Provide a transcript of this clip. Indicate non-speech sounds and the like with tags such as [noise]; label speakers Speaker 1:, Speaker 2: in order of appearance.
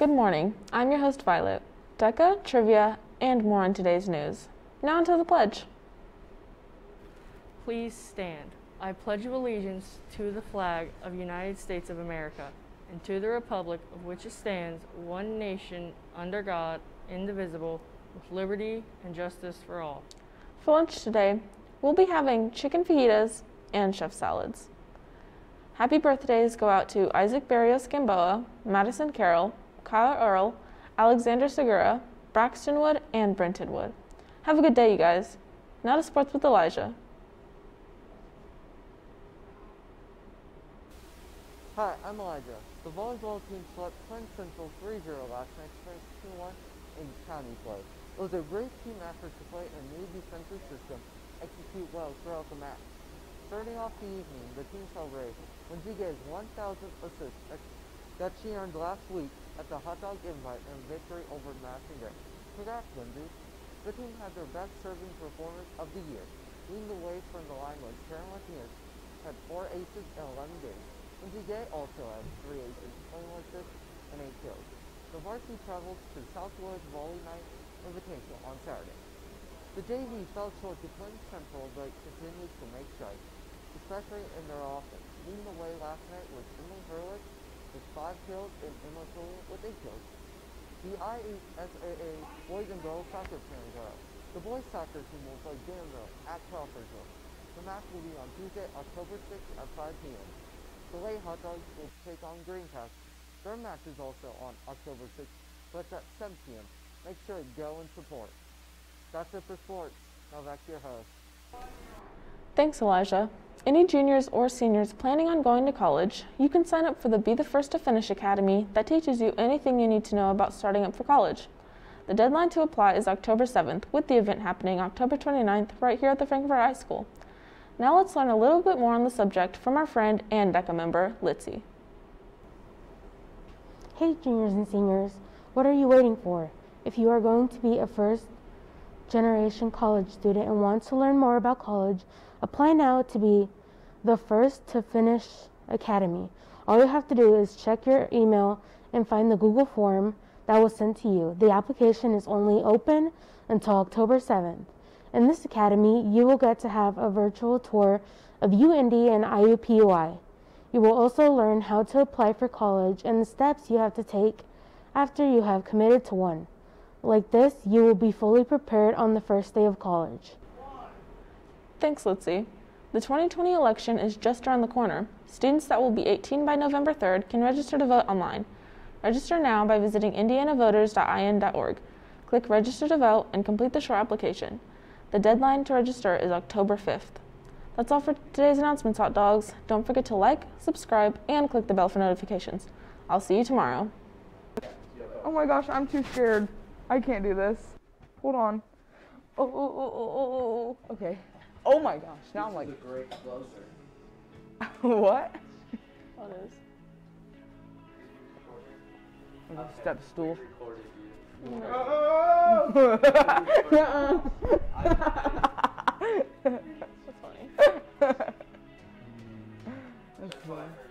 Speaker 1: Good morning. I'm your host, Violet. DECA, trivia, and more on today's news. Now onto the pledge.
Speaker 2: Please stand. I pledge allegiance to the flag of the United States of America and to the republic of which it stands, one nation, under God, indivisible, with liberty and justice for all.
Speaker 1: For lunch today, we'll be having chicken fajitas and chef salads. Happy birthdays go out to Isaac Barrios Gamboa, Madison Carroll, Kyle Earl, Alexander Segura, Braxton Wood, and Brenton Wood. Have a good day, you guys. Now to sports with Elijah.
Speaker 3: Hi, I'm Elijah. The volleyball team swept Penn Central 3-0 last night to finish 2-1 in county play. It was a great team effort to play a new defensive system, execute well throughout the match. Starting off the evening, the team celebrated Lindsay Gay's 1,000th assist that she earned last week at the Hot Dog Invite and victory over Massinger. Congrats, Lindsay. The team had their best serving performance of the year. Leading the way from the line was Karen Martinez, had four aces in 11 games. Lindsay Gay also had three aces, 21 assists, and eight kills. The varsity travels to Southwoods Volley Night Invitational on Saturday. The JV fell short to Penn Central but continues to make strides, especially in their offense. Leading the way last night was Emily Hurwitz with five kills Emma Toole with eight kills. The IHSAA boys and girls soccer are out. The boys soccer team will play Danville at Crawfordsville. The match will be on Tuesday, October 6th at 5 p.m. The Lay Hot Dogs will take on Greencastle. Their match is also on October 6th, but at 7 p.m. Make sure to go and support. That's it for sports. Now back to your host.
Speaker 1: Thanks, Elijah. Any juniors or seniors planning on going to college, you can sign up for the Be the First to Finish Academy that teaches you anything you need to know about starting up for college. The deadline to apply is October 7th, with the event happening October 29th right here at the Frankfort High School. Now let's learn a little bit more on the subject from our friend and DECA member, Litzy.
Speaker 4: Hey juniors and seniors, what are you waiting for? If you are going to be a first generation college student and want to learn more about college, apply now to be the first to finish academy. All you have to do is check your email and find the Google form that was sent to you. The application is only open until October 7th. In this academy, you will get to have a virtual tour of UIndy and IUPUI. You will also learn how to apply for college and the steps you have to take after you have committed to one. Like this, you will be fully prepared on the first day of college.
Speaker 1: Thanks, Litzy. The 2020 election is just around the corner. Students that will be 18 by November 3rd can register to vote online. Register now by visiting indianavoters.in.org. Click Register to Vote and complete the short application. The deadline to register is October 5th. That's all for today's announcements, hot dogs. Don't forget to like, subscribe, and click the bell for notifications. I'll see you tomorrow.
Speaker 5: Oh my gosh, I'm too scared. I can't do this. Hold on. Oh, oh, oh, oh, oh, oh. oh. Okay. Oh my gosh! Now this I'm like. Great closer. [laughs] what?
Speaker 1: Oh, what is?
Speaker 5: okay. step stool. No. [laughs] That's funny.
Speaker 1: That's funny.